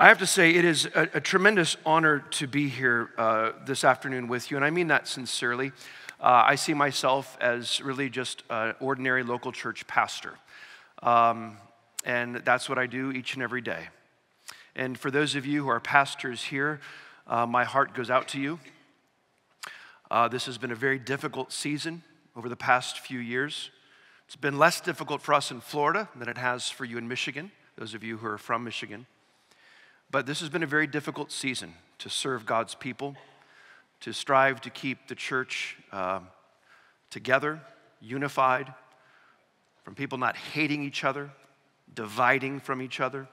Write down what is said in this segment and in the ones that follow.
I have to say, it is a, a tremendous honor to be here uh, this afternoon with you, and I mean that sincerely. Uh, I see myself as really just an ordinary local church pastor, um, and that's what I do each and every day. And for those of you who are pastors here, uh, my heart goes out to you. Uh, this has been a very difficult season over the past few years. It's been less difficult for us in Florida than it has for you in Michigan, those of you who are from Michigan. But this has been a very difficult season to serve God's people, to strive to keep the church uh, together, unified, from people not hating each other, dividing from each other,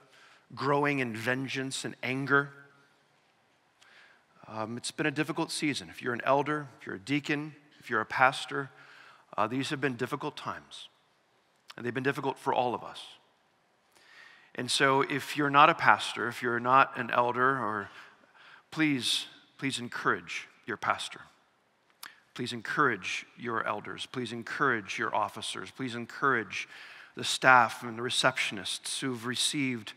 growing in vengeance and anger. Um, it's been a difficult season. If you're an elder, if you're a deacon, if you're a pastor, uh, these have been difficult times. And they've been difficult for all of us. And so, if you're not a pastor, if you're not an elder, or please, please encourage your pastor. Please encourage your elders. Please encourage your officers. Please encourage the staff and the receptionists who've received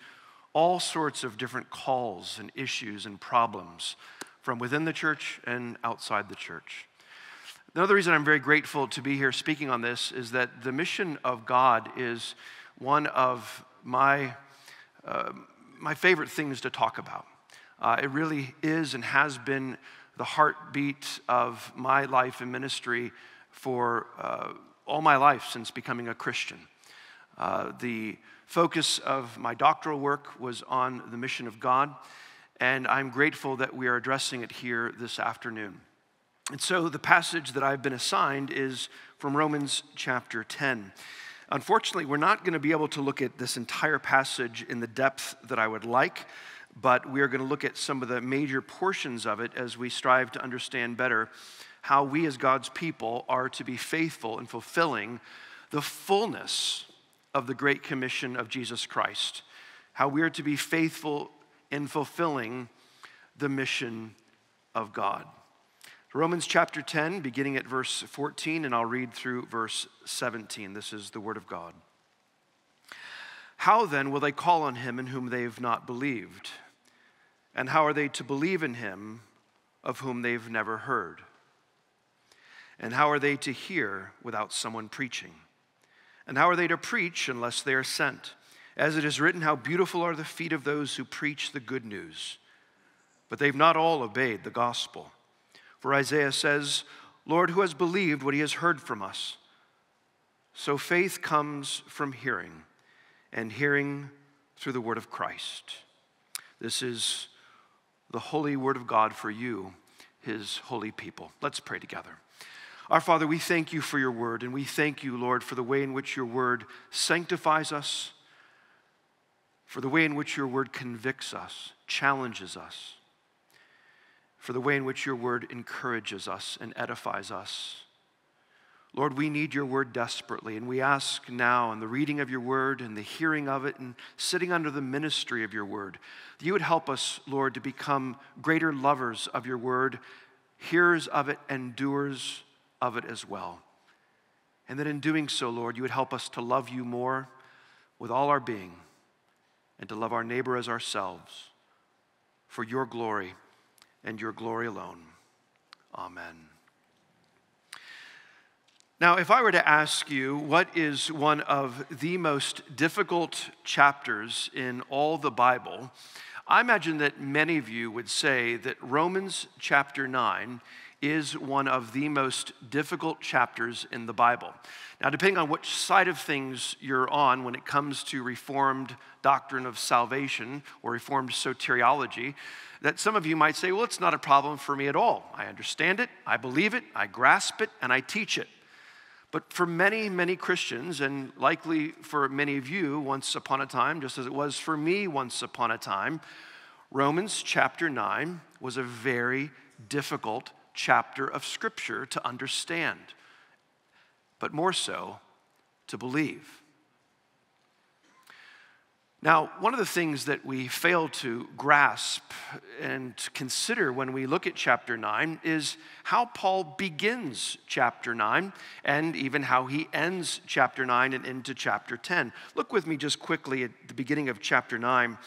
all sorts of different calls and issues and problems from within the church and outside the church. Another reason I'm very grateful to be here speaking on this is that the mission of God is one of my uh, my favorite things to talk about. Uh, it really is and has been the heartbeat of my life and ministry for uh, all my life since becoming a Christian. Uh, the focus of my doctoral work was on the mission of God, and I'm grateful that we are addressing it here this afternoon. And so the passage that I've been assigned is from Romans chapter 10. Unfortunately, we're not going to be able to look at this entire passage in the depth that I would like, but we are going to look at some of the major portions of it as we strive to understand better how we as God's people are to be faithful in fulfilling the fullness of the Great Commission of Jesus Christ, how we are to be faithful in fulfilling the mission of God. Romans chapter 10, beginning at verse 14, and I'll read through verse 17. This is the word of God. How then will they call on him in whom they have not believed? And how are they to believe in him of whom they've never heard? And how are they to hear without someone preaching? And how are they to preach unless they are sent? As it is written, How beautiful are the feet of those who preach the good news. But they've not all obeyed the gospel. For Isaiah says, Lord, who has believed what he has heard from us? So faith comes from hearing, and hearing through the word of Christ. This is the holy word of God for you, his holy people. Let's pray together. Our Father, we thank you for your word, and we thank you, Lord, for the way in which your word sanctifies us, for the way in which your word convicts us, challenges us for the way in which your word encourages us and edifies us. Lord, we need your word desperately, and we ask now in the reading of your word and the hearing of it and sitting under the ministry of your word, that you would help us, Lord, to become greater lovers of your word, hearers of it, and doers of it as well. And that in doing so, Lord, you would help us to love you more with all our being and to love our neighbor as ourselves for your glory and your glory alone. Amen. Now, if I were to ask you what is one of the most difficult chapters in all the Bible, I imagine that many of you would say that Romans chapter 9 is one of the most difficult chapters in the Bible. Now, depending on which side of things you're on when it comes to Reformed doctrine of salvation or Reformed soteriology, that some of you might say, well, it's not a problem for me at all. I understand it, I believe it, I grasp it, and I teach it. But for many, many Christians, and likely for many of you once upon a time, just as it was for me once upon a time, Romans chapter 9 was a very difficult chapter of Scripture to understand, but more so to believe. Now, one of the things that we fail to grasp and consider when we look at chapter 9 is how Paul begins chapter 9 and even how he ends chapter 9 and into chapter 10. Look with me just quickly at the beginning of chapter 9,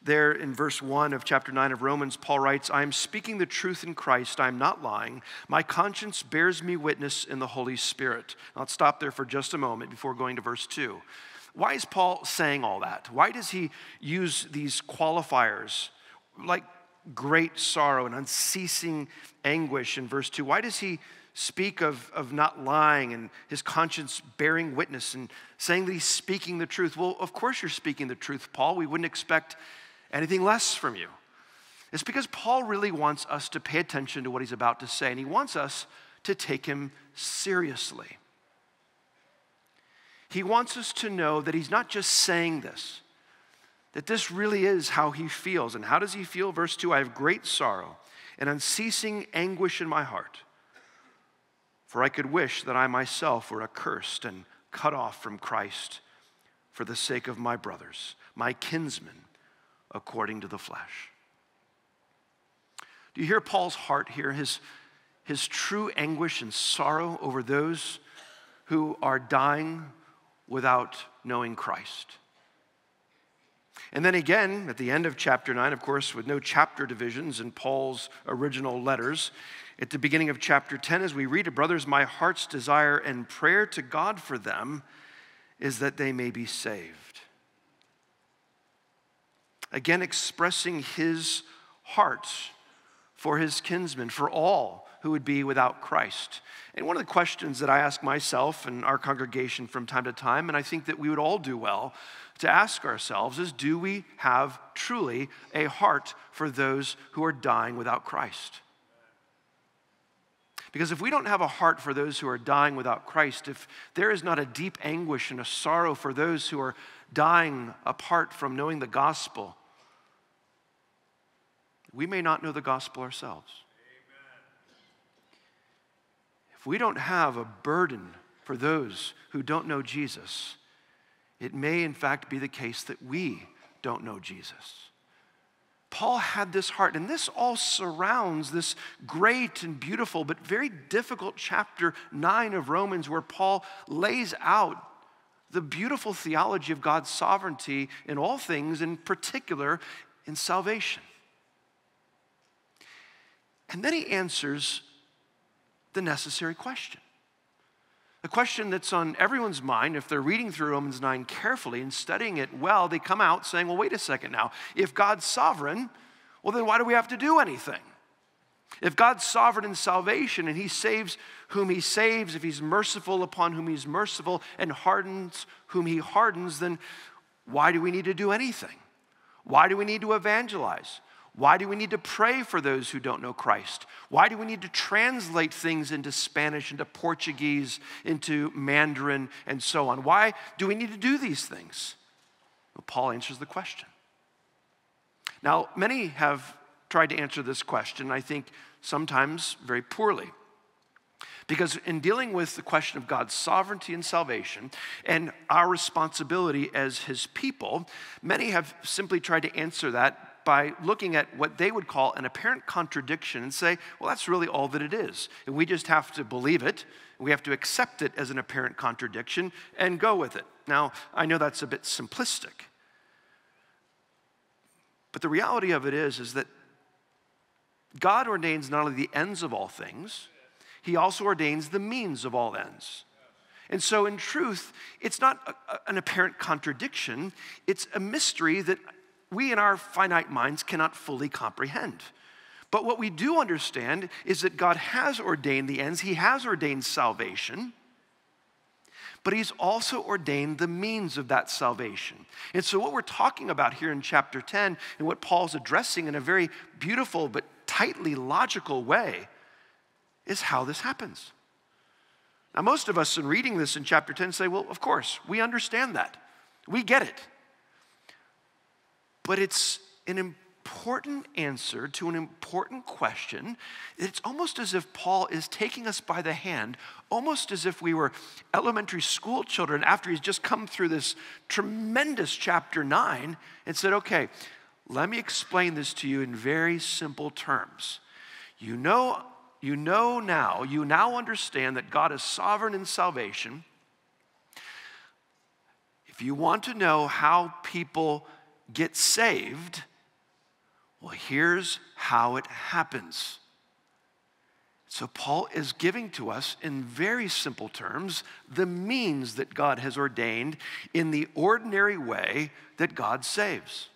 There in verse 1 of chapter 9 of Romans, Paul writes, I am speaking the truth in Christ. I am not lying. My conscience bears me witness in the Holy Spirit. Let's stop there for just a moment before going to verse 2. Why is Paul saying all that? Why does he use these qualifiers like great sorrow and unceasing anguish in verse 2? Why does he speak of, of not lying and his conscience bearing witness and saying that he's speaking the truth? Well, of course you're speaking the truth, Paul. We wouldn't expect anything less from you. It's because Paul really wants us to pay attention to what he's about to say, and he wants us to take him seriously. He wants us to know that he's not just saying this, that this really is how he feels. And how does he feel? Verse 2 I have great sorrow and unceasing anguish in my heart. For I could wish that I myself were accursed and cut off from Christ for the sake of my brothers, my kinsmen, according to the flesh. Do you hear Paul's heart here? His, his true anguish and sorrow over those who are dying without knowing Christ. And then again, at the end of chapter 9, of course, with no chapter divisions in Paul's original letters, at the beginning of chapter 10, as we read brothers, my heart's desire and prayer to God for them is that they may be saved. Again, expressing his heart for his kinsmen, for all who would be without Christ. And one of the questions that I ask myself and our congregation from time to time, and I think that we would all do well to ask ourselves, is do we have truly a heart for those who are dying without Christ? Because if we don't have a heart for those who are dying without Christ, if there is not a deep anguish and a sorrow for those who are dying apart from knowing the gospel, we may not know the gospel ourselves if we don't have a burden for those who don't know Jesus, it may in fact be the case that we don't know Jesus. Paul had this heart, and this all surrounds this great and beautiful but very difficult chapter 9 of Romans, where Paul lays out the beautiful theology of God's sovereignty in all things, in particular in salvation. And then he answers the necessary question. The question that's on everyone's mind, if they're reading through Romans 9 carefully and studying it well, they come out saying, well, wait a second now. If God's sovereign, well, then why do we have to do anything? If God's sovereign in salvation and He saves whom He saves, if He's merciful upon whom He's merciful and hardens whom He hardens, then why do we need to do anything? Why do we need to evangelize? Why do we need to pray for those who don't know Christ? Why do we need to translate things into Spanish, into Portuguese, into Mandarin, and so on? Why do we need to do these things? Well, Paul answers the question. Now, many have tried to answer this question, I think sometimes very poorly. Because in dealing with the question of God's sovereignty and salvation and our responsibility as his people, many have simply tried to answer that by looking at what they would call an apparent contradiction and say, well, that's really all that it is. And we just have to believe it. We have to accept it as an apparent contradiction and go with it. Now, I know that's a bit simplistic. But the reality of it is, is that God ordains not only the ends of all things, He also ordains the means of all ends. And so, in truth, it's not a, an apparent contradiction, it's a mystery that we in our finite minds cannot fully comprehend. But what we do understand is that God has ordained the ends, He has ordained salvation, but He's also ordained the means of that salvation. And so, what we're talking about here in chapter 10, and what Paul's addressing in a very beautiful but tightly logical way, is how this happens. Now, most of us in reading this in chapter 10 say, well, of course, we understand that. We get it but it's an important answer to an important question. It's almost as if Paul is taking us by the hand, almost as if we were elementary school children after he's just come through this tremendous chapter 9 and said, okay, let me explain this to you in very simple terms. You know, you know now, you now understand that God is sovereign in salvation. If you want to know how people get saved, Well, here's how it happens. So, Paul is giving to us, in very simple terms, the means that God has ordained in the ordinary way that God saves.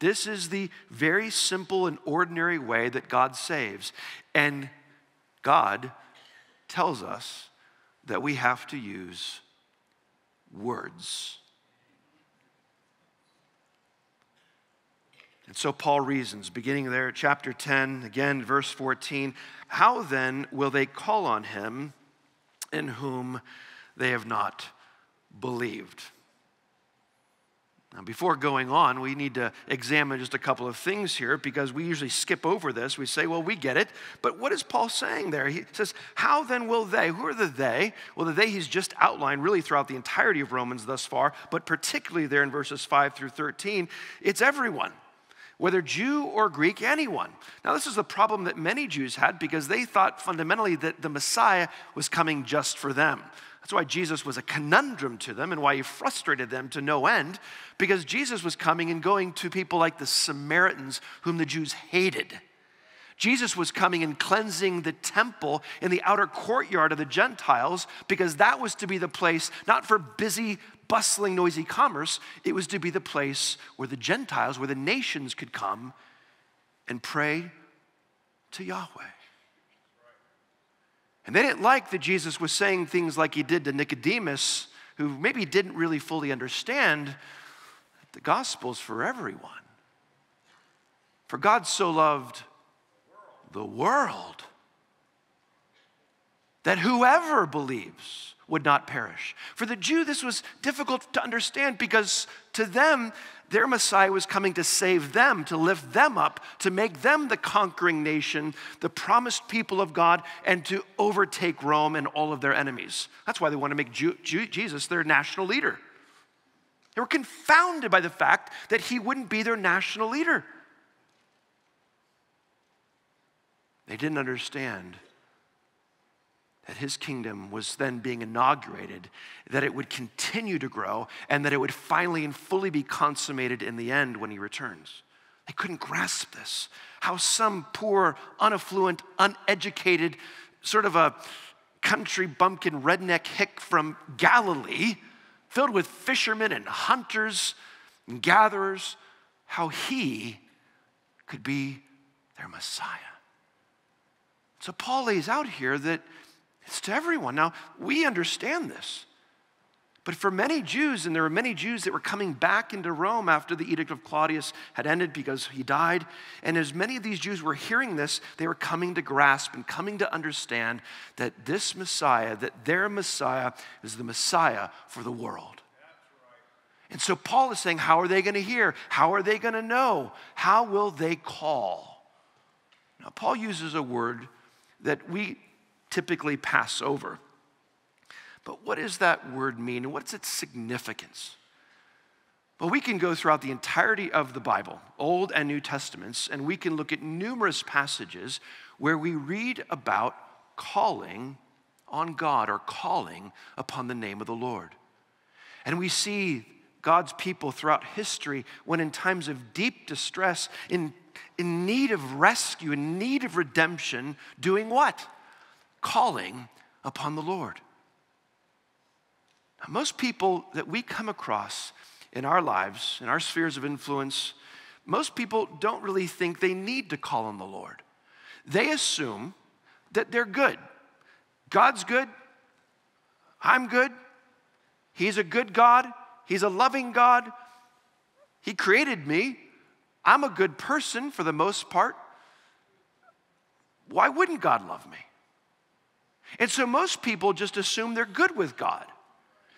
This is the very simple and ordinary way that God saves. And God tells us that we have to use words. And so Paul reasons, beginning there at chapter 10, again, verse 14 How then will they call on him in whom they have not believed? Now, before going on, we need to examine just a couple of things here because we usually skip over this. We say, well, we get it. But what is Paul saying there? He says, How then will they? Who are the they? Well, the they he's just outlined really throughout the entirety of Romans thus far, but particularly there in verses 5 through 13, it's everyone whether Jew or Greek, anyone. Now, this is the problem that many Jews had because they thought fundamentally that the Messiah was coming just for them. That's why Jesus was a conundrum to them and why he frustrated them to no end, because Jesus was coming and going to people like the Samaritans, whom the Jews hated. Jesus was coming and cleansing the temple in the outer courtyard of the Gentiles because that was to be the place not for busy, bustling, noisy commerce, it was to be the place where the Gentiles, where the nations could come and pray to Yahweh. And they didn't like that Jesus was saying things like he did to Nicodemus, who maybe didn't really fully understand that the gospel's for everyone. For God so loved the world that whoever believes would not perish. For the Jew, this was difficult to understand because to them, their Messiah was coming to save them, to lift them up, to make them the conquering nation, the promised people of God, and to overtake Rome and all of their enemies. That's why they want to make Jew, Jew, Jesus their national leader. They were confounded by the fact that he wouldn't be their national leader. They didn't understand that his kingdom was then being inaugurated, that it would continue to grow, and that it would finally and fully be consummated in the end when he returns. They couldn't grasp this. How some poor, unaffluent, uneducated, sort of a country bumpkin redneck hick from Galilee, filled with fishermen and hunters and gatherers, how he could be their Messiah. So Paul lays out here that it's to everyone. Now, we understand this. But for many Jews, and there were many Jews that were coming back into Rome after the edict of Claudius had ended because he died, and as many of these Jews were hearing this, they were coming to grasp and coming to understand that this Messiah, that their Messiah, is the Messiah for the world. And so Paul is saying, How are they going to hear? How are they going to know? How will they call? Now, Paul uses a word that we typically pass over. But what does that word mean and what's its significance? Well, we can go throughout the entirety of the Bible, Old and New Testaments, and we can look at numerous passages where we read about calling on God or calling upon the name of the Lord. And we see God's people throughout history when in times of deep distress, in, in need of rescue, in need of redemption, doing what? Calling upon the Lord. Now, most people that we come across in our lives, in our spheres of influence, most people don't really think they need to call on the Lord. They assume that they're good. God's good. I'm good. He's a good God. He's a loving God. He created me. I'm a good person for the most part. Why wouldn't God love me? And so most people just assume they're good with God.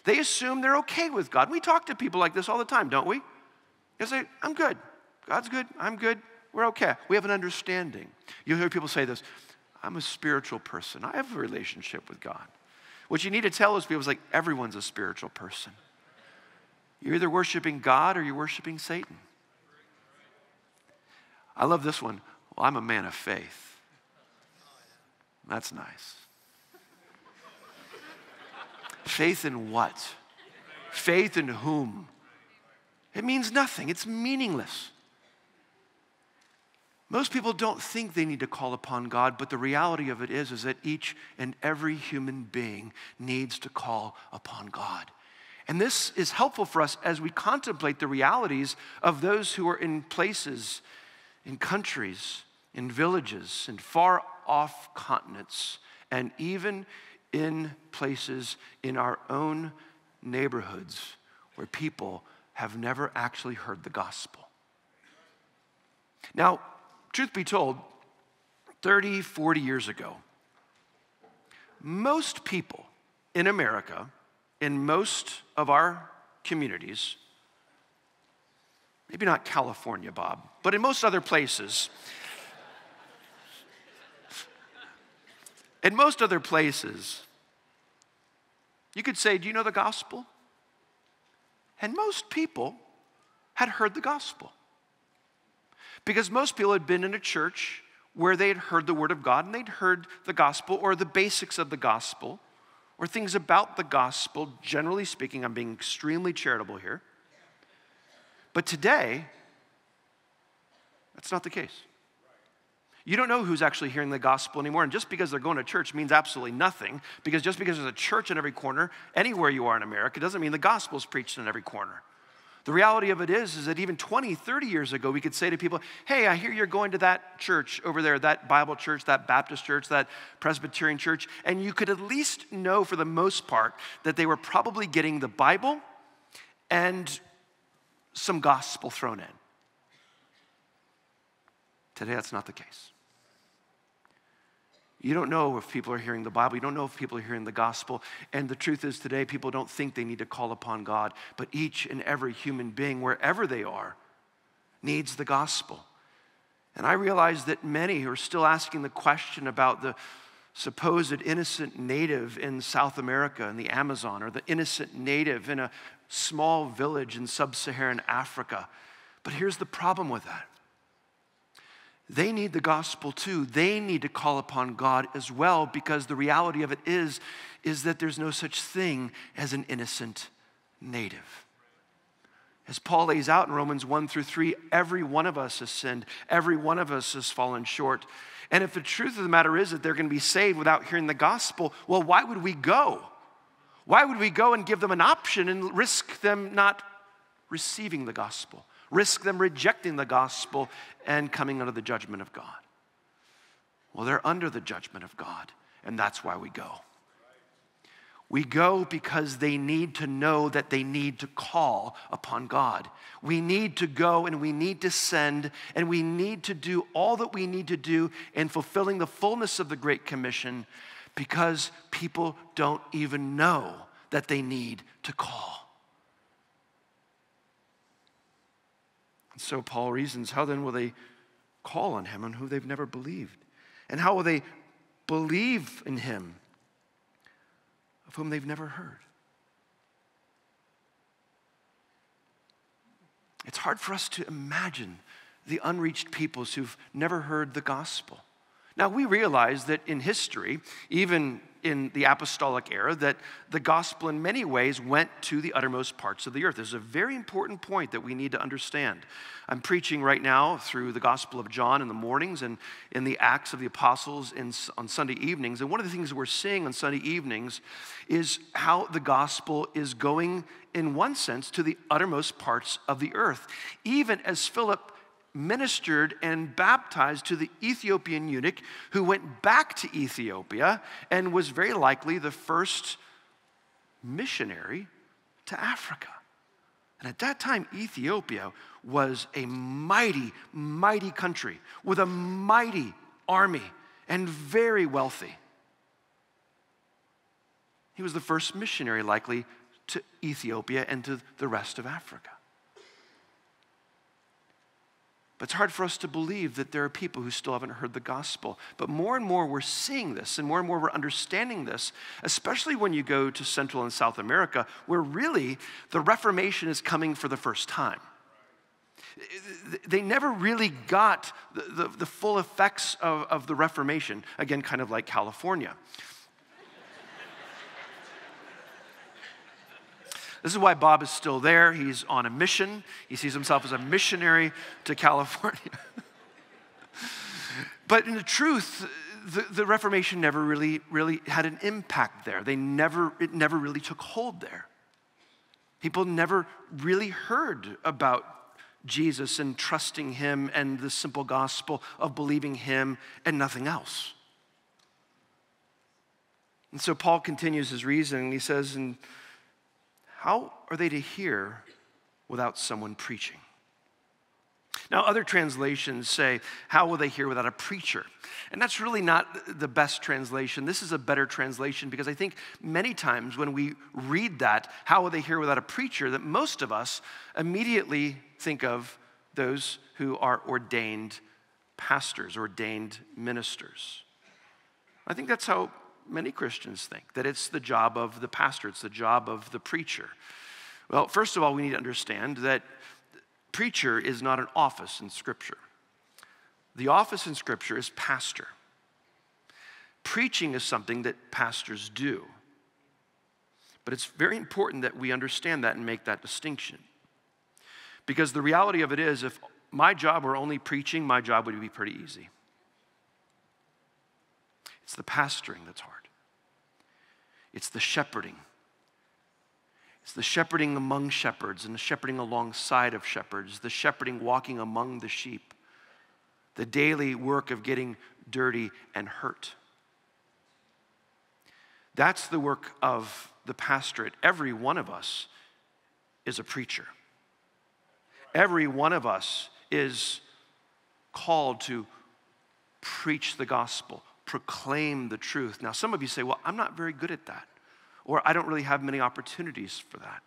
They assume they're okay with God. We talk to people like this all the time, don't we? They say, I'm good. God's good. I'm good. We're okay. We have an understanding. You hear people say this I'm a spiritual person. I have a relationship with God. What you need to tell those people is like, everyone's a spiritual person. You're either worshiping God or you're worshiping Satan. I love this one. Well, I'm a man of faith. That's nice. Faith in what? Faith in whom? It means nothing, it's meaningless. Most people don't think they need to call upon God, but the reality of it is, is that each and every human being needs to call upon God. And this is helpful for us as we contemplate the realities of those who are in places, in countries, in villages, in far off continents, and even in places in our own neighborhoods where people have never actually heard the gospel. Now, truth be told, 30, 40 years ago, most people in America, in most of our communities, maybe not California, Bob, but in most other places, in most other places, you could say, Do you know the gospel? And most people had heard the gospel. Because most people had been in a church where they had heard the word of God and they'd heard the gospel or the basics of the gospel or things about the gospel, generally speaking. I'm being extremely charitable here. But today, that's not the case. You don't know who's actually hearing the gospel anymore. And just because they're going to church means absolutely nothing. Because just because there's a church in every corner, anywhere you are in America, doesn't mean the gospel is preached in every corner. The reality of it is, is that even 20, 30 years ago, we could say to people, hey, I hear you're going to that church over there, that Bible church, that Baptist church, that Presbyterian church. And you could at least know for the most part that they were probably getting the Bible and some gospel thrown in. Today, that's not the case. You don't know if people are hearing the Bible. You don't know if people are hearing the gospel. And the truth is, today, people don't think they need to call upon God. But each and every human being, wherever they are, needs the gospel. And I realize that many are still asking the question about the supposed innocent native in South America in the Amazon, or the innocent native in a small village in sub Saharan Africa. But here's the problem with that they need the gospel too. They need to call upon God as well because the reality of it is is that there's no such thing as an innocent native. As Paul lays out in Romans 1 through 3, every one of us has sinned. Every one of us has fallen short. And if the truth of the matter is that they're going to be saved without hearing the gospel, well, why would we go? Why would we go and give them an option and risk them not receiving the gospel? Risk them rejecting the gospel and coming under the judgment of God. Well, they're under the judgment of God, and that's why we go. We go because they need to know that they need to call upon God. We need to go and we need to send and we need to do all that we need to do in fulfilling the fullness of the Great Commission because people don't even know that they need to call. So Paul reasons how then will they call on him on who they've never believed? And how will they believe in him of whom they've never heard? It's hard for us to imagine the unreached peoples who've never heard the gospel. Now, we realize that in history, even in the apostolic era that the gospel, in many ways, went to the uttermost parts of the earth. This is a very important point that we need to understand. I'm preaching right now through the Gospel of John in the mornings and in the Acts of the Apostles in, on Sunday evenings. And one of the things we're seeing on Sunday evenings is how the gospel is going, in one sense, to the uttermost parts of the earth. Even as Philip ministered and baptized to the Ethiopian eunuch who went back to Ethiopia and was very likely the first missionary to Africa. And at that time, Ethiopia was a mighty, mighty country with a mighty army and very wealthy. He was the first missionary, likely, to Ethiopia and to the rest of Africa. But it's hard for us to believe that there are people who still haven't heard the gospel. But more and more we're seeing this, and more and more we're understanding this, especially when you go to Central and South America, where really the Reformation is coming for the first time. They never really got the, the, the full effects of, of the Reformation, again, kind of like California. This is why Bob is still there. He's on a mission. He sees himself as a missionary to California. But in the truth, the, the Reformation never really, really had an impact there. They never, it never really took hold there. People never really heard about Jesus and trusting him and the simple gospel of believing him and nothing else. And so Paul continues his reasoning. He says, And how are they to hear without someone preaching? Now, other translations say, How will they hear without a preacher? And that's really not the best translation. This is a better translation because I think many times when we read that, How will they hear without a preacher, that most of us immediately think of those who are ordained pastors, ordained ministers. I think that's how many Christians think, that it's the job of the pastor, it's the job of the preacher. Well, first of all, we need to understand that preacher is not an office in Scripture. The office in Scripture is pastor. Preaching is something that pastors do. But it's very important that we understand that and make that distinction. Because the reality of it is, if my job were only preaching, my job would be pretty easy. It's the pastoring that's hard, it's the shepherding it's the shepherding among shepherds and the shepherding alongside of shepherds, the shepherding walking among the sheep, the daily work of getting dirty and hurt. That's the work of the pastorate. Every one of us is a preacher. Every one of us is called to preach the gospel, proclaim the truth. Now, some of you say, Well, I'm not very good at that or I don't really have many opportunities for that.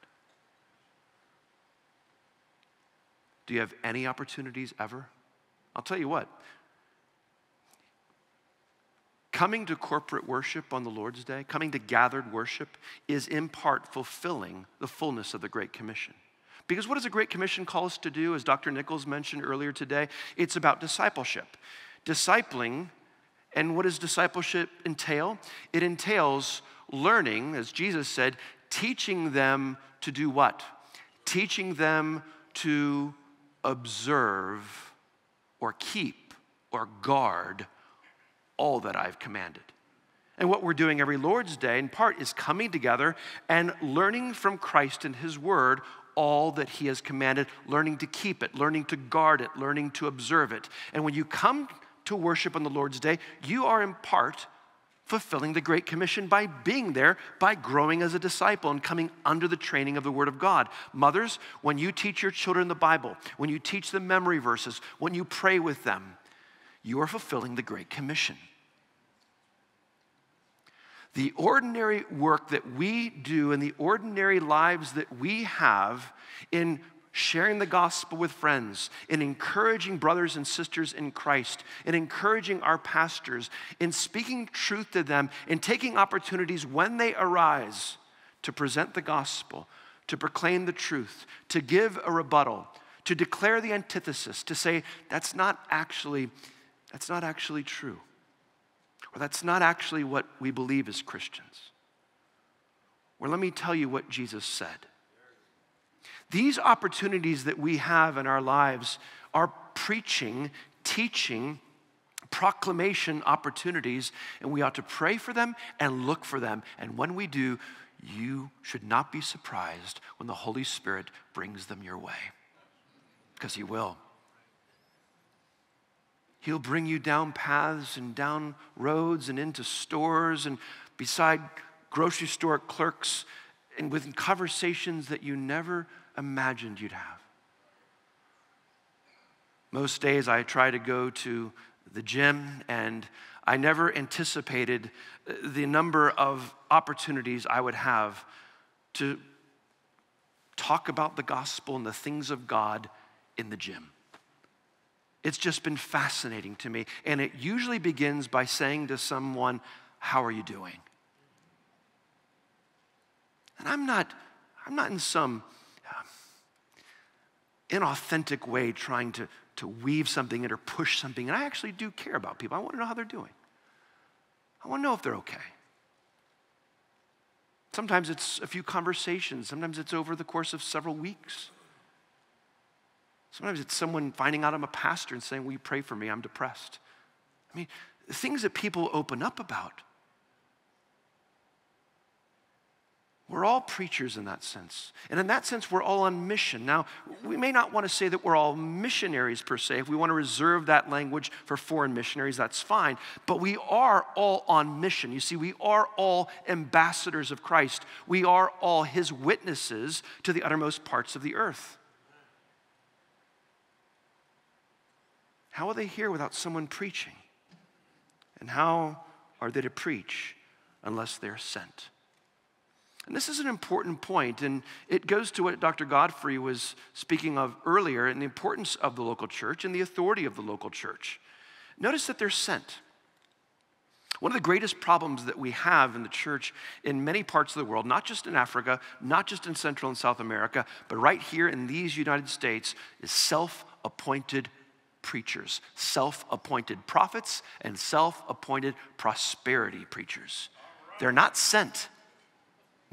Do you have any opportunities ever? I'll tell you what. Coming to corporate worship on the Lord's Day, coming to gathered worship, is in part fulfilling the fullness of the Great Commission. Because what does the Great Commission call us to do? As Dr. Nichols mentioned earlier today, it's about discipleship. Discipling, and what does discipleship entail? It entails learning, as Jesus said, teaching them to do what? Teaching them to observe or keep or guard all that I've commanded. And what we're doing every Lord's Day, in part, is coming together and learning from Christ and His Word all that He has commanded, learning to keep it, learning to guard it, learning to observe it. And when you come to worship on the Lord's Day, you are in part fulfilling the Great Commission by being there, by growing as a disciple and coming under the training of the Word of God. Mothers, when you teach your children the Bible, when you teach them memory verses, when you pray with them, you are fulfilling the Great Commission. The ordinary work that we do and the ordinary lives that we have in sharing the gospel with friends, in encouraging brothers and sisters in Christ, in encouraging our pastors, in speaking truth to them, in taking opportunities when they arise to present the gospel, to proclaim the truth, to give a rebuttal, to declare the antithesis, to say that's not actually that's not actually true. Or that's not actually what we believe as Christians. Or let me tell you what Jesus said. These opportunities that we have in our lives are preaching, teaching, proclamation opportunities, and we ought to pray for them and look for them. And when we do, you should not be surprised when the Holy Spirit brings them your way, because He will. He'll bring you down paths and down roads and into stores and beside grocery store clerks and with conversations that you never imagined you'd have. Most days I try to go to the gym, and I never anticipated uh, the number of opportunities I would have to talk about the gospel and the things of God in the gym. It's just been fascinating to me. And it usually begins by saying to someone, How are you doing? And I'm not, I'm not in some inauthentic way trying to, to weave something in or push something. And I actually do care about people. I want to know how they're doing. I want to know if they're okay. Sometimes it's a few conversations, sometimes it's over the course of several weeks. Sometimes it's someone finding out I'm a pastor and saying, Will you pray for me? I'm depressed. I mean, things that people open up about. We're all preachers in that sense. And in that sense, we're all on mission. Now, we may not want to say that we're all missionaries per se. If we want to reserve that language for foreign missionaries, that's fine. But we are all on mission. You see, we are all ambassadors of Christ, we are all his witnesses to the uttermost parts of the earth. How are they hear without someone preaching? And how are they to preach unless they're sent? And this is an important point, and it goes to what Dr. Godfrey was speaking of earlier and the importance of the local church and the authority of the local church. Notice that they're sent. One of the greatest problems that we have in the church in many parts of the world, not just in Africa, not just in Central and South America, but right here in these United States, is self appointed preachers, self appointed prophets, and self appointed prosperity preachers. They're not sent.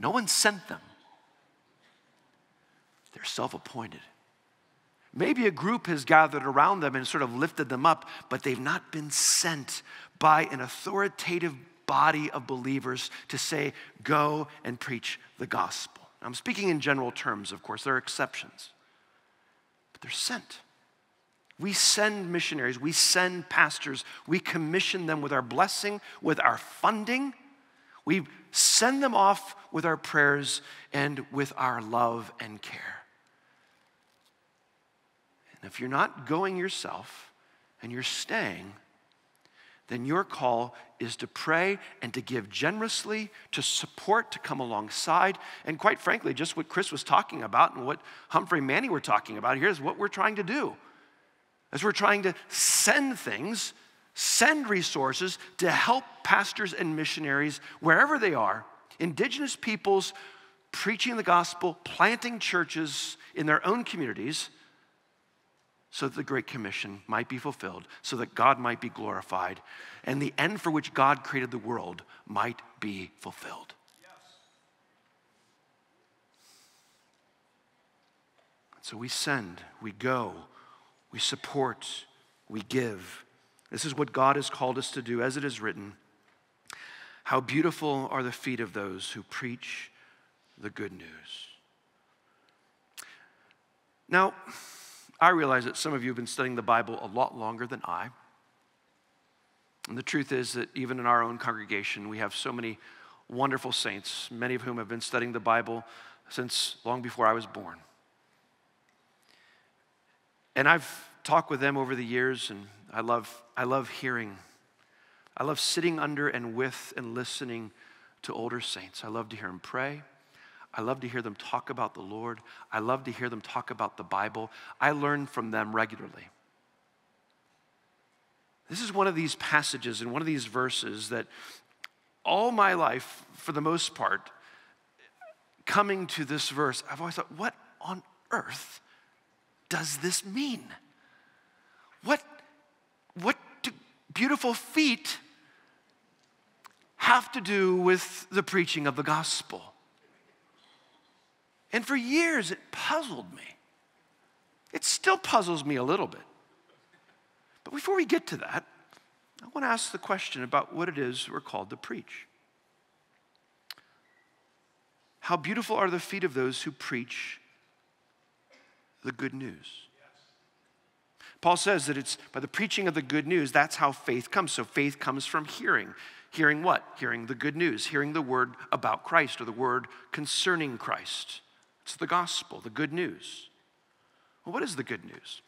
No one sent them, they're self appointed. Maybe a group has gathered around them and sort of lifted them up, but they've not been sent by an authoritative body of believers to say, go and preach the gospel. I'm speaking in general terms, of course, there are exceptions, but they're sent. We send missionaries, we send pastors, we commission them with our blessing, with our funding. We send them off with our prayers and with our love and care. And if you're not going yourself and you're staying, then your call is to pray and to give generously, to support, to come alongside. And quite frankly, just what Chris was talking about and what Humphrey Manny were talking about, here's what we're trying to do. As we're trying to send things, send resources to help pastors and missionaries wherever they are, indigenous peoples preaching the gospel, planting churches in their own communities so that the Great Commission might be fulfilled, so that God might be glorified, and the end for which God created the world might be fulfilled. So we send, we go, we support, we give. This is what God has called us to do, as it is written. How beautiful are the feet of those who preach the good news. Now, I realize that some of you have been studying the Bible a lot longer than I. And the truth is that even in our own congregation, we have so many wonderful saints, many of whom have been studying the Bible since long before I was born. And I've talked with them over the years, and I love, I love hearing. I love sitting under and with and listening to older saints. I love to hear them pray. I love to hear them talk about the Lord. I love to hear them talk about the Bible. I learn from them regularly. This is one of these passages and one of these verses that all my life, for the most part, coming to this verse, I've always thought, what on earth does this mean? What, what do beautiful feet have to do with the preaching of the gospel? And for years, it puzzled me. It still puzzles me a little bit. But before we get to that, I want to ask the question about what it is we're called to preach. How beautiful are the feet of those who preach the good news. Paul says that it's by the preaching of the good news, that's how faith comes. So faith comes from hearing. Hearing what? Hearing the good news, hearing the word about Christ or the word concerning Christ. It's the gospel, the good news. Well, what is the good news?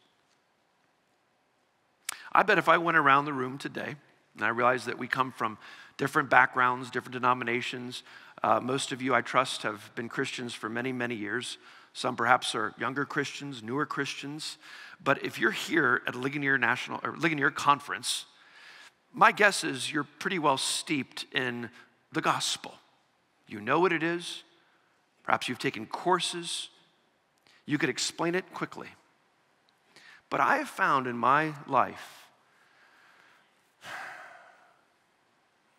I bet if I went around the room today, and I realize that we come from different backgrounds, different denominations, uh, most of you, I trust, have been Christians for many, many years. Some perhaps are younger Christians, newer Christians. But if you're here at Ligonier National or Ligonier Conference, my guess is you're pretty well steeped in the gospel. You know what it is, Perhaps you've taken courses. You could explain it quickly. But I have found in my life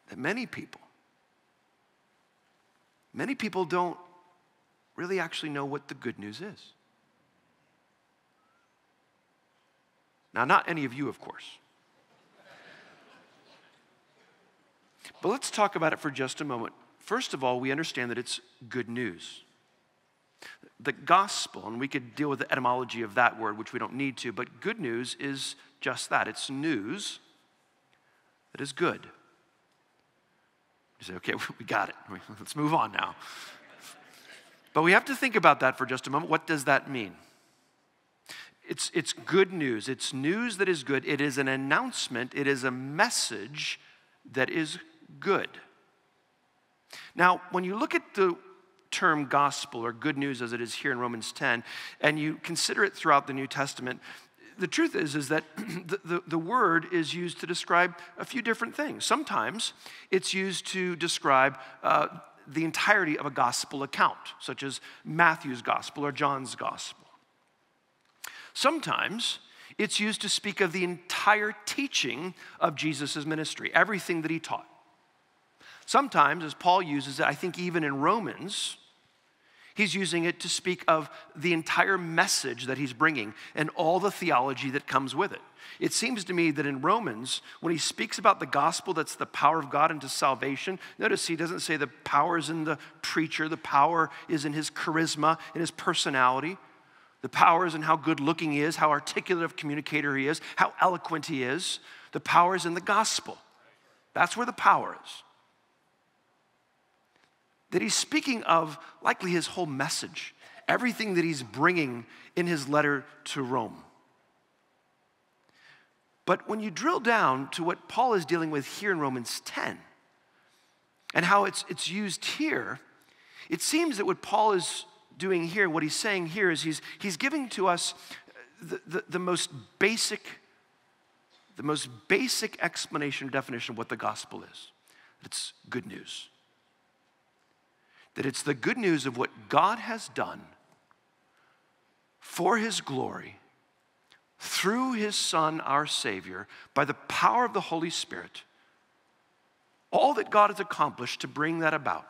that many people, many people don't really actually know what the good news is. Now, not any of you, of course. But let's talk about it for just a moment. First of all, we understand that it's good news. The gospel, and we could deal with the etymology of that word, which we don't need to, but good news is just that it's news that is good. You say, okay, we got it. Let's move on now. But we have to think about that for just a moment. What does that mean? It's, it's good news. It's news that is good. It is an announcement. It is a message that is good. Now, when you look at the term gospel or good news as it is here in Romans 10, and you consider it throughout the New Testament, the truth is, is that the, the, the, word is used to describe a few different things. Sometimes it's used to describe uh, the entirety of a gospel account, such as Matthew's gospel or John's gospel. Sometimes it's used to speak of the entire teaching of Jesus' ministry, everything that he taught. Sometimes, as Paul uses it, I think even in Romans, he's using it to speak of the entire message that he's bringing and all the theology that comes with it. It seems to me that in Romans, when he speaks about the gospel that's the power of God into salvation, notice he doesn't say the power is in the preacher, the power is in his charisma, in his personality. The power is in how good looking he is, how articulate of communicator he is, how eloquent he is. The power is in the gospel. That's where the power is. That he's speaking of likely his whole message, everything that he's bringing in his letter to Rome. But when you drill down to what Paul is dealing with here in Romans 10 and how it's, it's used here, it seems that what Paul is doing here, what he's saying here, is he's, he's giving to us the, the, the most basic, the most basic explanation or definition of what the gospel is. It's good news. That it's the good news of what God has done for his glory through his Son, our Savior, by the power of the Holy Spirit, all that God has accomplished to bring that about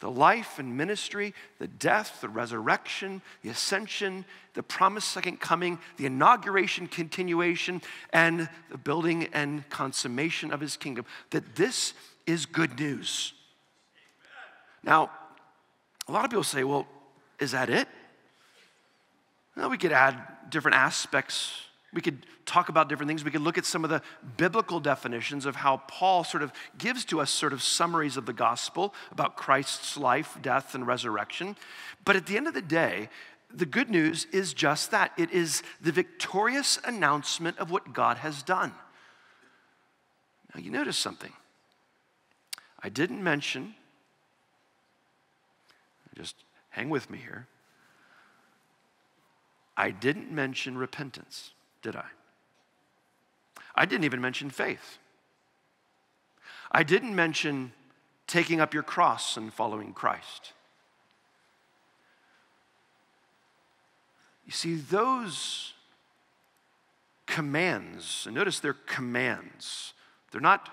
the life and ministry, the death, the resurrection, the ascension, the promised second coming, the inauguration, continuation, and the building and consummation of his kingdom. That this is good news. Now, a lot of people say, well, is that it? Well, we could add different aspects. We could talk about different things. We could look at some of the biblical definitions of how Paul sort of gives to us sort of summaries of the gospel about Christ's life, death, and resurrection. But at the end of the day, the good news is just that it is the victorious announcement of what God has done. Now, you notice something. I didn't mention, just hang with me here. I didn't mention repentance, did I? I didn't even mention faith. I didn't mention taking up your cross and following Christ. You see, those commands, and notice they're commands, they're not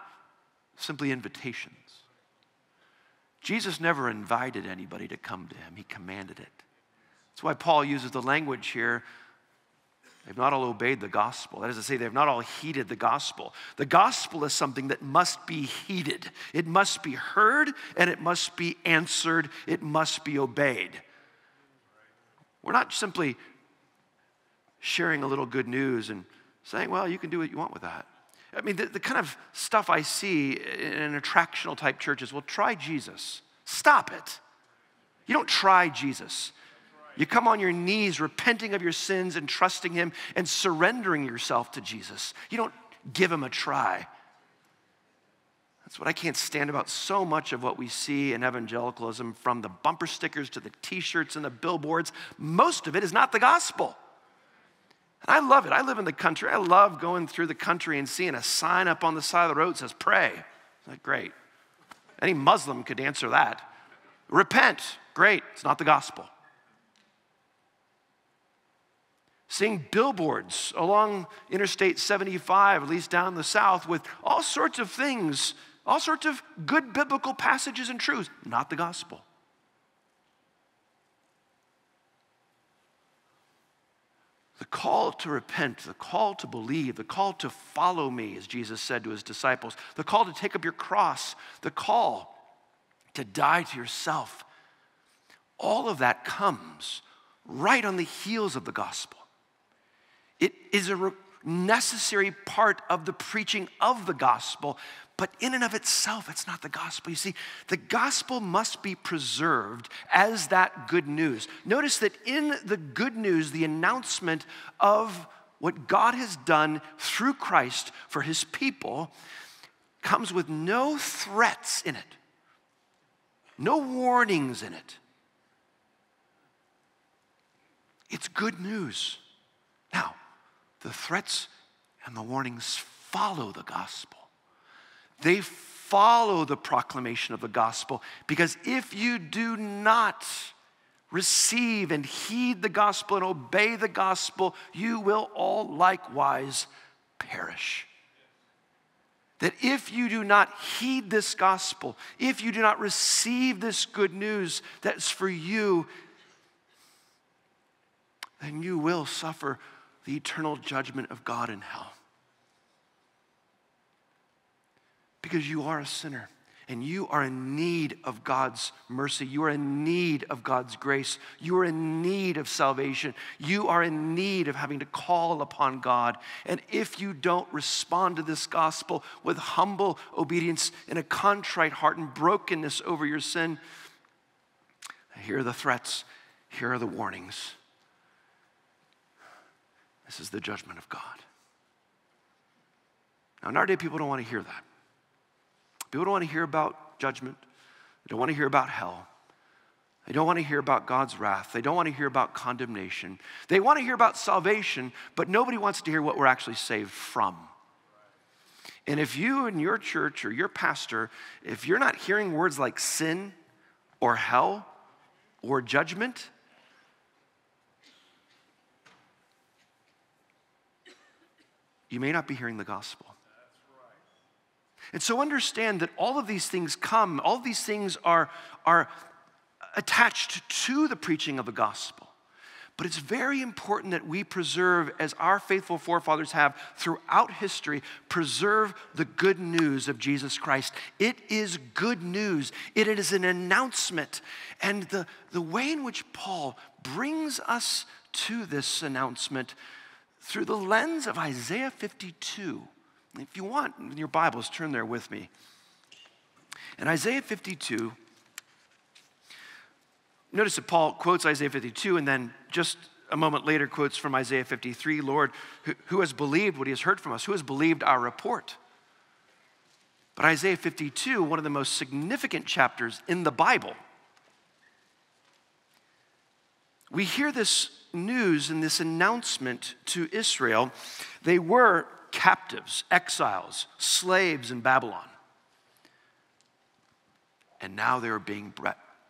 simply invitations. Jesus never invited anybody to come to him, he commanded it. That's why Paul uses the language here. They've not all obeyed the gospel. That is to say, they've not all heeded the gospel. The gospel is something that must be heeded, it must be heard, and it must be answered, it must be obeyed. We're not simply sharing a little good news and saying, well, you can do what you want with that. I mean, the, the kind of stuff I see in an attractional type churches, well, try Jesus. Stop it. You don't try Jesus. You come on your knees, repenting of your sins and trusting Him and surrendering yourself to Jesus. You don't give Him a try. That's what I can't stand about so much of what we see in evangelicalism from the bumper stickers to the t shirts and the billboards. Most of it is not the gospel. And I love it. I live in the country. I love going through the country and seeing a sign up on the side of the road that says, pray. It's like, great. Any Muslim could answer that. Repent. Great. It's not the gospel. seeing billboards along Interstate 75, at least down the south, with all sorts of things, all sorts of good biblical passages and truths, not the gospel. The call to repent, the call to believe, the call to follow me, as Jesus said to his disciples, the call to take up your cross, the call to die to yourself, all of that comes right on the heels of the gospel. It is a necessary part of the preaching of the gospel, but in and of itself, it's not the gospel. You see, the gospel must be preserved as that good news. Notice that in the good news, the announcement of what God has done through Christ for his people comes with no threats in it, no warnings in it. It's good news. Now, the threats and the warnings follow the gospel. They follow the proclamation of the gospel because if you do not receive and heed the gospel and obey the gospel, you will all likewise perish. That if you do not heed this gospel, if you do not receive this good news that's for you, then you will suffer the eternal judgment of God in hell. Because you are a sinner and you are in need of God's mercy. You are in need of God's grace. You are in need of salvation. You are in need of having to call upon God. And if you don't respond to this gospel with humble obedience and a contrite heart and brokenness over your sin, here are the threats, here are the warnings. This is the judgment of God. Now, in our day, people don't want to hear that. People don't want to hear about judgment. They don't want to hear about hell. They don't want to hear about God's wrath. They don't want to hear about condemnation. They want to hear about salvation, but nobody wants to hear what we're actually saved from. And if you and your church or your pastor, if you're not hearing words like sin or hell or judgment, you may not be hearing the gospel. And so understand that all of these things come, all these things are, are attached to the preaching of the gospel. But it's very important that we preserve, as our faithful forefathers have throughout history, preserve the good news of Jesus Christ. It is good news, it is an announcement. And the, the way in which Paul brings us to this announcement through the lens of Isaiah 52. If you want, in your Bibles, turn there with me. In Isaiah 52, notice that Paul quotes Isaiah 52 and then just a moment later quotes from Isaiah 53 Lord, who, who has believed what he has heard from us? Who has believed our report? But Isaiah 52, one of the most significant chapters in the Bible, we hear this news and this announcement to Israel. They were captives, exiles, slaves in Babylon. And now they are being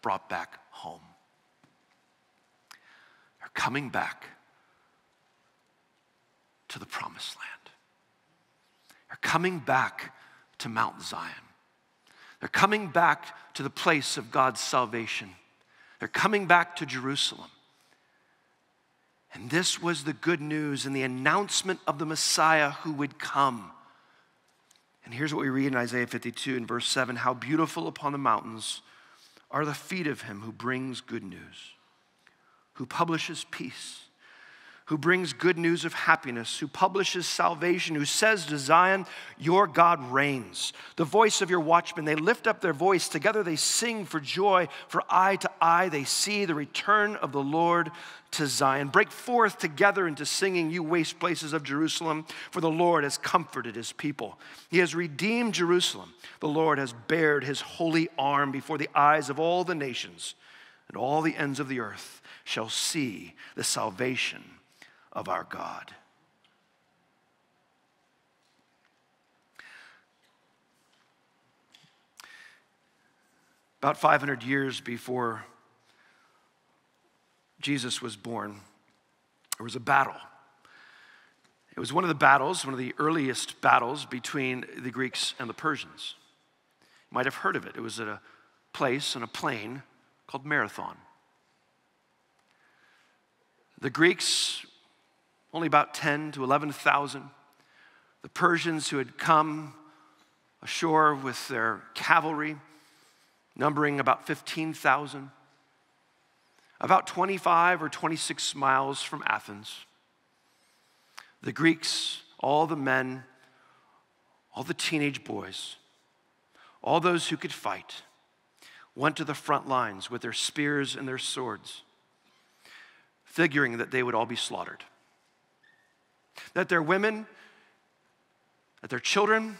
brought back home. They're coming back to the promised land. They're coming back to Mount Zion. They're coming back to the place of God's salvation. They're coming back to Jerusalem. And this was the good news and the announcement of the Messiah who would come. And here's what we read in Isaiah 52 in verse 7 How beautiful upon the mountains are the feet of him who brings good news, who publishes peace who brings good news of happiness, who publishes salvation, who says to Zion, Your God reigns. The voice of your watchmen, they lift up their voice. Together they sing for joy, for eye to eye they see the return of the Lord to Zion. Break forth together into singing, you waste places of Jerusalem, for the Lord has comforted his people. He has redeemed Jerusalem. The Lord has bared his holy arm before the eyes of all the nations, and all the ends of the earth shall see the salvation of our God. About 500 years before Jesus was born, there was a battle. It was one of the battles, one of the earliest battles between the Greeks and the Persians. You might have heard of it. It was at a place on a plain called Marathon. The Greeks only about 10 to 11,000. The Persians who had come ashore with their cavalry, numbering about 15,000, about 25 or 26 miles from Athens. The Greeks, all the men, all the teenage boys, all those who could fight, went to the front lines with their spears and their swords, figuring that they would all be slaughtered. That their women, that their children,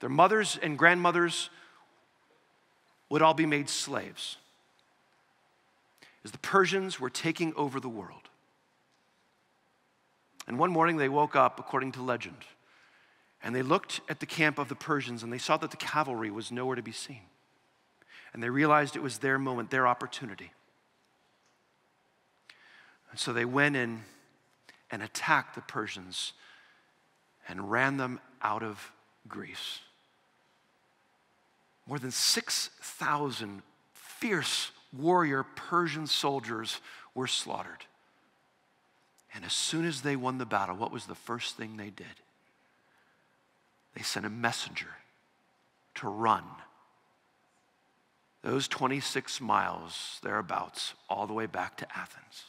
their mothers and grandmothers would all be made slaves as the Persians were taking over the world. And one morning they woke up, according to legend, and they looked at the camp of the Persians and they saw that the cavalry was nowhere to be seen. And they realized it was their moment, their opportunity. And so they went in and attacked the Persians and ran them out of Greece. More than 6,000 fierce warrior Persian soldiers were slaughtered. And as soon as they won the battle, what was the first thing they did? They sent a messenger to run those 26 miles thereabouts all the way back to Athens.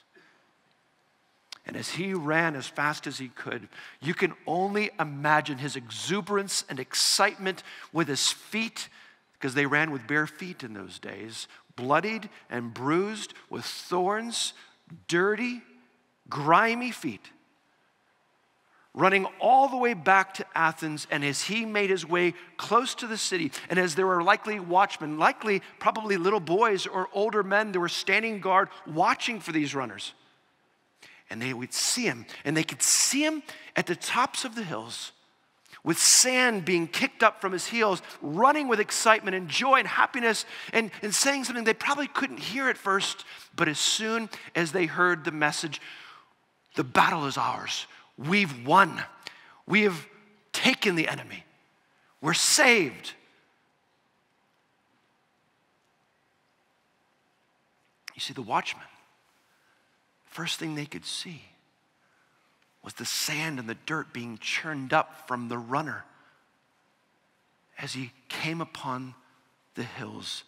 And as he ran as fast as he could, you can only imagine his exuberance and excitement with his feet, because they ran with bare feet in those days, bloodied and bruised with thorns, dirty, grimy feet, running all the way back to Athens. And as he made his way close to the city, and as there were likely watchmen, likely probably little boys or older men that were standing guard watching for these runners, and they would see him, and they could see him at the tops of the hills with sand being kicked up from his heels, running with excitement and joy and happiness, and, and saying something they probably couldn't hear at first. But as soon as they heard the message, the battle is ours. We've won. We have taken the enemy. We're saved. You see, the watchmen, first thing they could see was the sand and the dirt being churned up from the runner as he came upon the hills,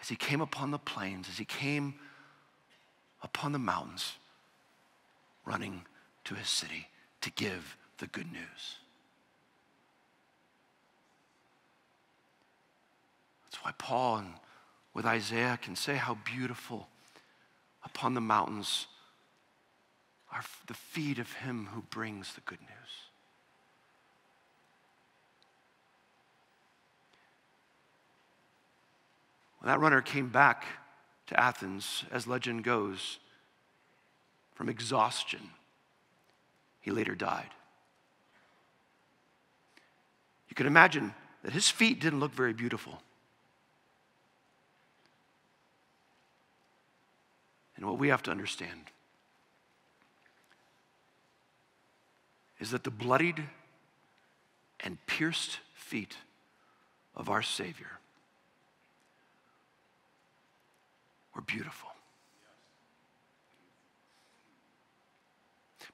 as he came upon the plains, as he came upon the mountains, running to his city to give the good news. That's why Paul and with Isaiah can say how beautiful upon the mountains are the feet of him who brings the good news. When that runner came back to Athens, as legend goes, from exhaustion, he later died. You can imagine that his feet didn't look very beautiful. And what we have to understand is that the bloodied and pierced feet of our Savior were beautiful.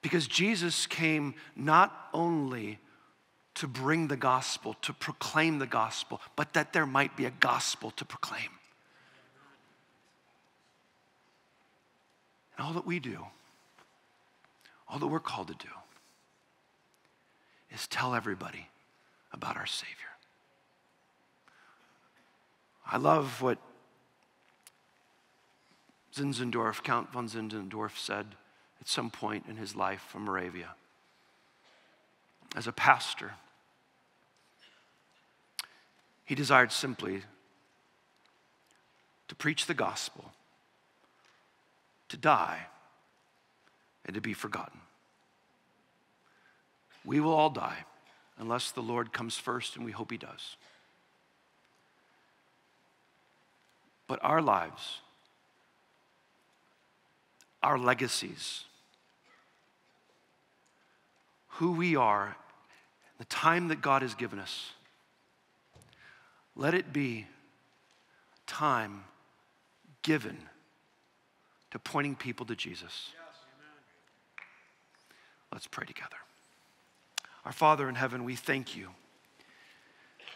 Because Jesus came not only to bring the gospel, to proclaim the gospel, but that there might be a gospel to proclaim. And all that we do, all that we're called to do, is tell everybody about our Savior. I love what Zinzendorf, Count von Zinzendorf, said at some point in his life from Moravia. As a pastor, he desired simply to preach the gospel, to die, and to be forgotten. We will all die unless the Lord comes first, and we hope He does. But our lives, our legacies, who we are, the time that God has given us, let it be time given to pointing people to Jesus. Let's pray together. Our Father in heaven, we thank you.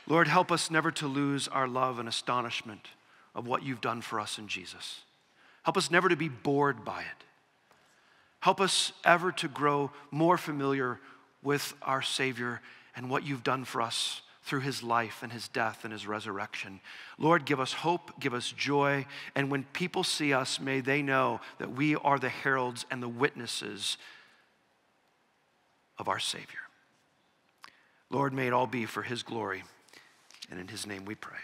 Lord, help us never to lose our love and astonishment of what you've done for us in Jesus. Help us never to be bored by it. Help us ever to grow more familiar with our Savior and what you've done for us through his life and his death and his resurrection. Lord, give us hope, give us joy, and when people see us, may they know that we are the heralds and the witnesses of our Savior. Lord, may it all be for his glory, and in his name we pray.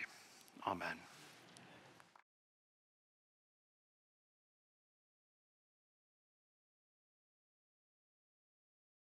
Amen.